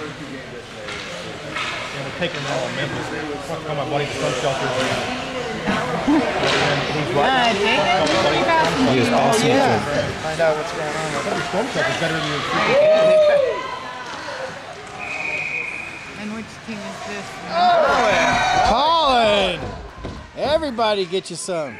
Yeah, we're taking them all in Memphis. Call my buddy the storm shelter. He's right. He is oh, awesome. Find out what's going on. Your storm shelter's better than your And which team is this? Colin! Everybody get you some.